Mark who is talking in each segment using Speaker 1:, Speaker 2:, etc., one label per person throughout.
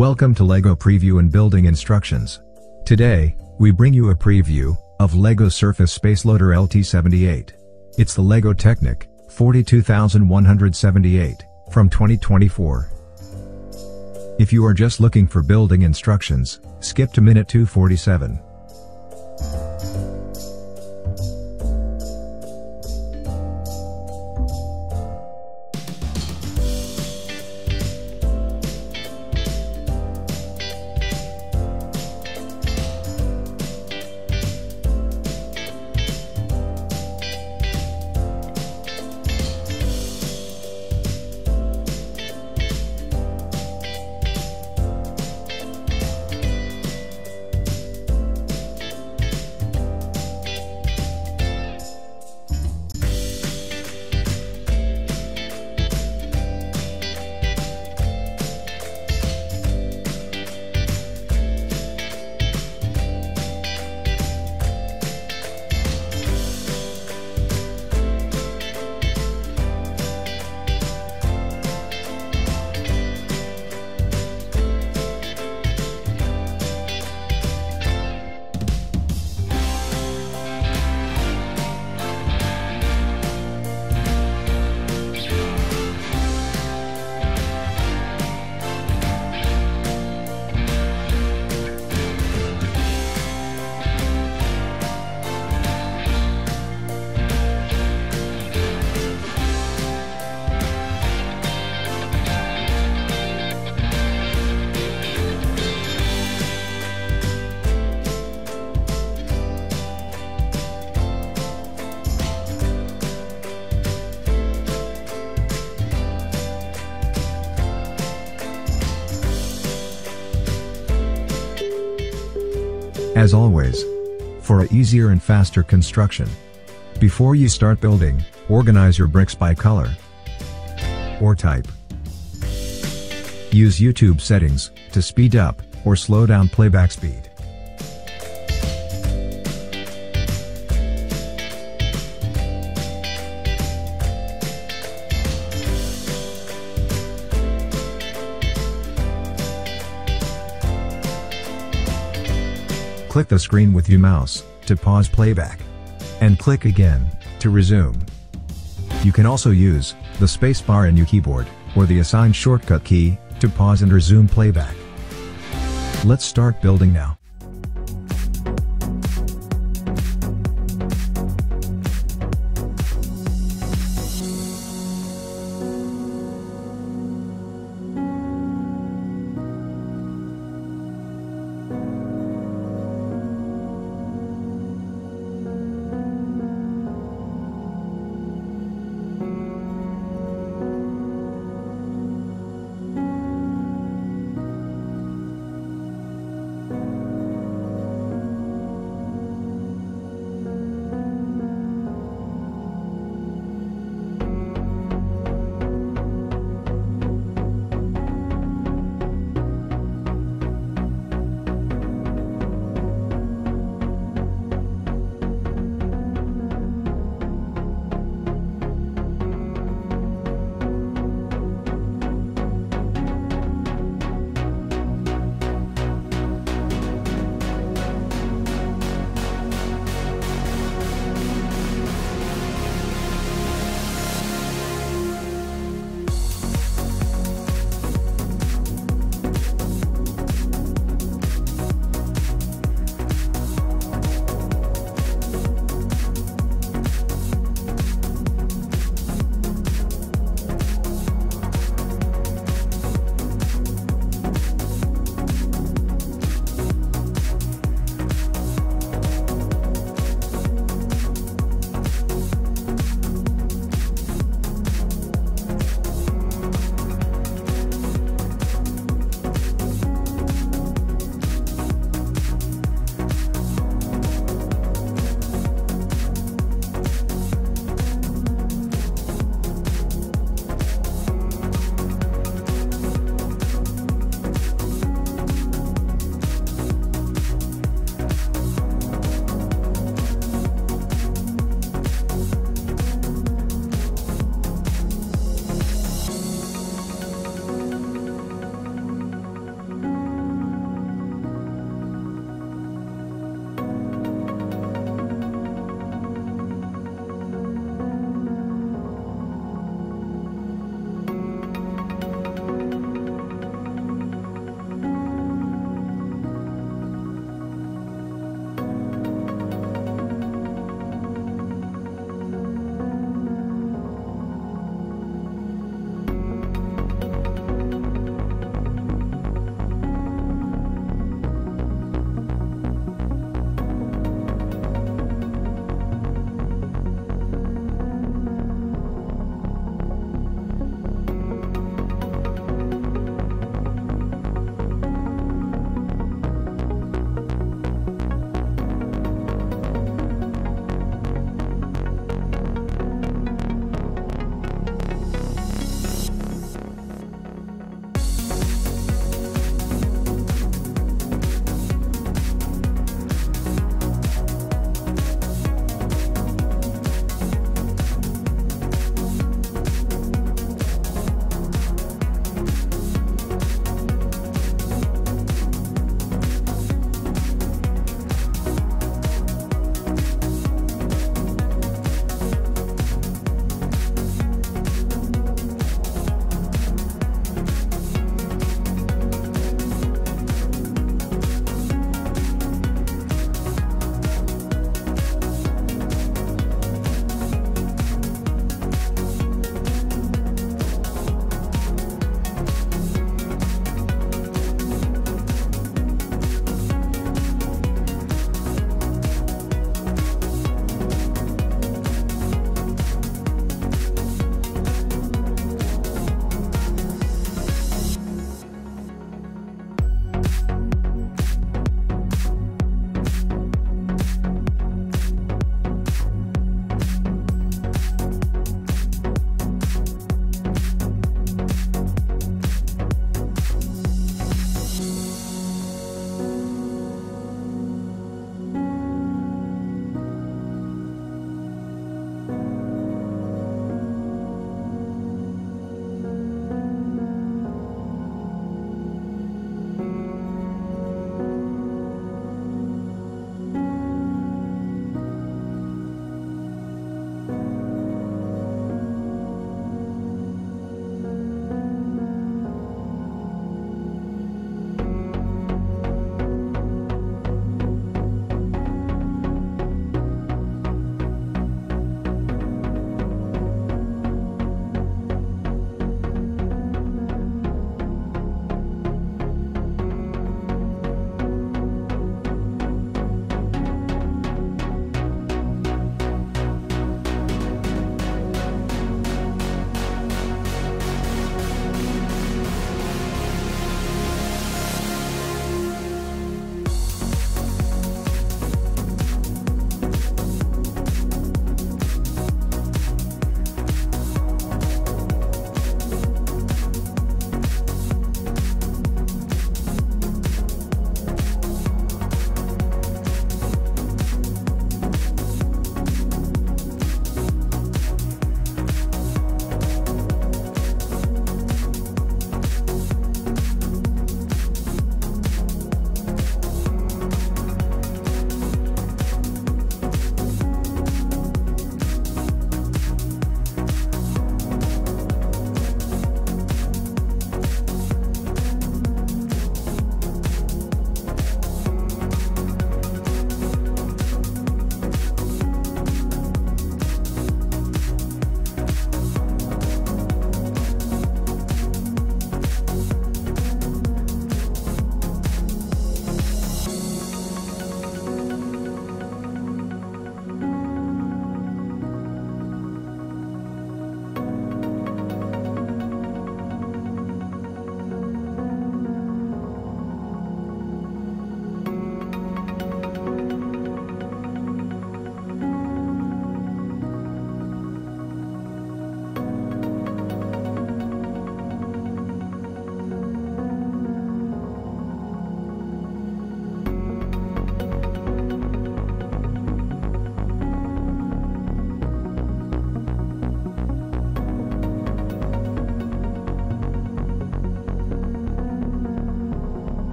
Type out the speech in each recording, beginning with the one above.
Speaker 1: Welcome to LEGO Preview and Building Instructions. Today, we bring you a preview of LEGO Surface Space Loader LT78. It's the LEGO Technic 42178 from 2024. If you are just looking for building instructions, skip to minute 247. As always, for a easier and faster construction. Before you start building, organize your bricks by color or type. Use YouTube settings to speed up or slow down playback speed. Click the screen with your mouse to pause playback. And click again to resume. You can also use the spacebar in your keyboard or the assigned shortcut key to pause and resume playback. Let's start building now.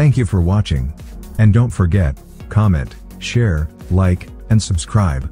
Speaker 1: Thank you for watching. And don't forget, comment, share, like, and subscribe.